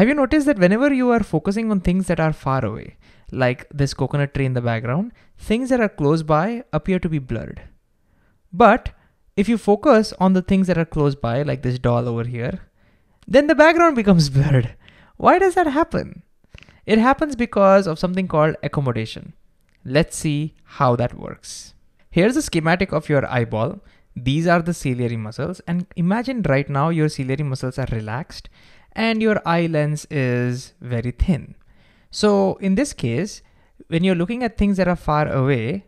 Have you noticed that whenever you are focusing on things that are far away, like this coconut tree in the background, things that are close by appear to be blurred. But if you focus on the things that are close by, like this doll over here, then the background becomes blurred. Why does that happen? It happens because of something called accommodation. Let's see how that works. Here's a schematic of your eyeball. These are the ciliary muscles and imagine right now your ciliary muscles are relaxed and your eye lens is very thin. So in this case, when you're looking at things that are far away,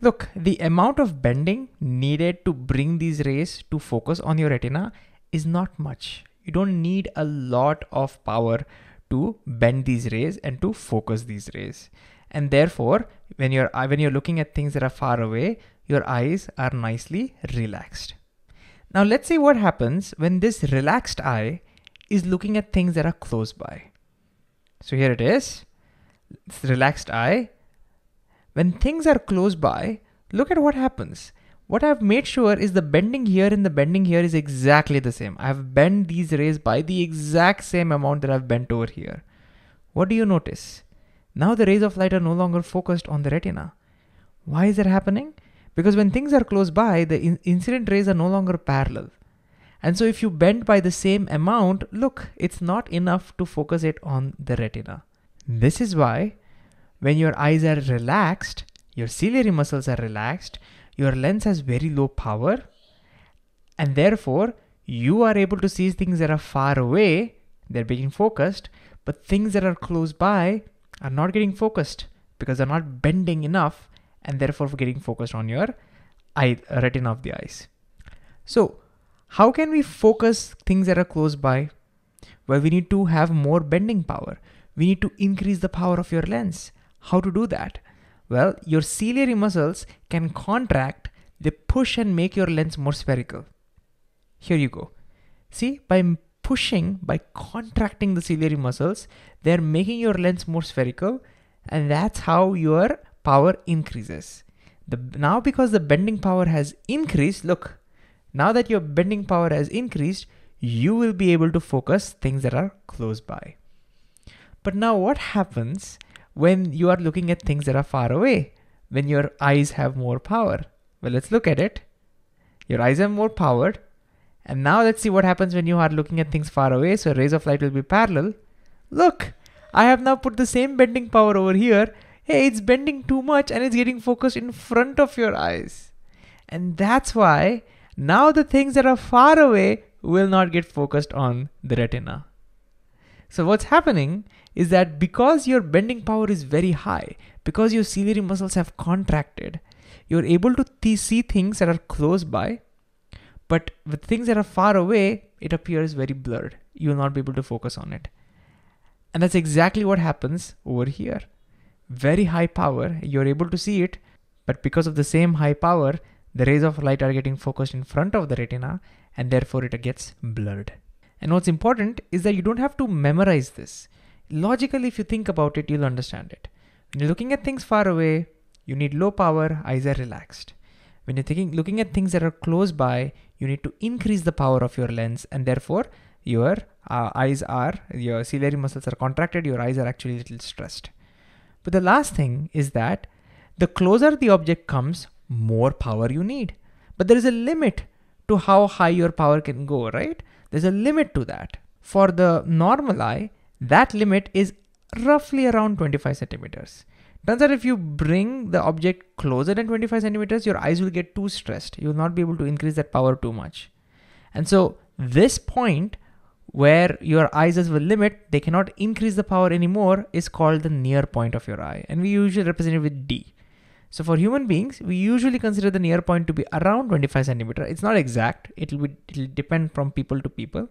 look, the amount of bending needed to bring these rays to focus on your retina is not much. You don't need a lot of power to bend these rays and to focus these rays. And therefore, when you're uh, when you're looking at things that are far away, your eyes are nicely relaxed. Now let's see what happens when this relaxed eye is looking at things that are close by. So here it is, it's relaxed eye. When things are close by, look at what happens. What I've made sure is the bending here and the bending here is exactly the same. I've bent these rays by the exact same amount that I've bent over here. What do you notice? Now the rays of light are no longer focused on the retina. Why is that happening? Because when things are close by, the in incident rays are no longer parallel. And so if you bend by the same amount, look, it's not enough to focus it on the retina. This is why when your eyes are relaxed, your ciliary muscles are relaxed, your lens has very low power, and therefore you are able to see things that are far away, they're being focused, but things that are close by are not getting focused because they're not bending enough and therefore getting focused on your eye retina of the eyes. So how can we focus things that are close by? Well, we need to have more bending power. We need to increase the power of your lens. How to do that? Well, your ciliary muscles can contract, they push and make your lens more spherical. Here you go. See, by pushing, by contracting the ciliary muscles, they're making your lens more spherical, and that's how your power increases. The, now, because the bending power has increased, look, now that your bending power has increased, you will be able to focus things that are close by. But now what happens when you are looking at things that are far away, when your eyes have more power? Well, let's look at it. Your eyes are more powered. And now let's see what happens when you are looking at things far away. So rays of light will be parallel. Look, I have now put the same bending power over here. Hey, it's bending too much and it's getting focused in front of your eyes. And that's why now the things that are far away will not get focused on the retina. So what's happening is that because your bending power is very high, because your ciliary muscles have contracted, you're able to th see things that are close by, but with things that are far away, it appears very blurred. You will not be able to focus on it. And that's exactly what happens over here. Very high power, you're able to see it, but because of the same high power, the rays of light are getting focused in front of the retina and therefore it gets blurred. And what's important is that you don't have to memorize this. Logically, if you think about it, you'll understand it. When you're looking at things far away, you need low power, eyes are relaxed. When you're thinking, looking at things that are close by, you need to increase the power of your lens and therefore your uh, eyes are, your ciliary muscles are contracted, your eyes are actually a little stressed. But the last thing is that the closer the object comes, more power you need. But there is a limit to how high your power can go, right? There's a limit to that. For the normal eye, that limit is roughly around 25 centimeters. Turns out if you bring the object closer than 25 centimeters, your eyes will get too stressed. You will not be able to increase that power too much. And so this point where your eyes has a limit, they cannot increase the power anymore is called the near point of your eye. And we usually represent it with D. So for human beings, we usually consider the near point to be around 25 centimeter. It's not exact. It'll depend from people to people.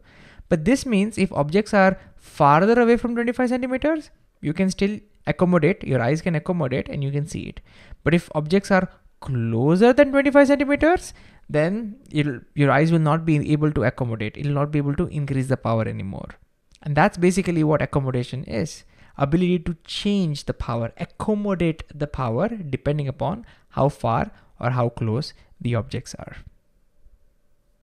But this means if objects are farther away from 25 centimeters, you can still accommodate, your eyes can accommodate and you can see it. But if objects are closer than 25 centimeters, then your eyes will not be able to accommodate. It will not be able to increase the power anymore. And that's basically what accommodation is ability to change the power, accommodate the power depending upon how far or how close the objects are.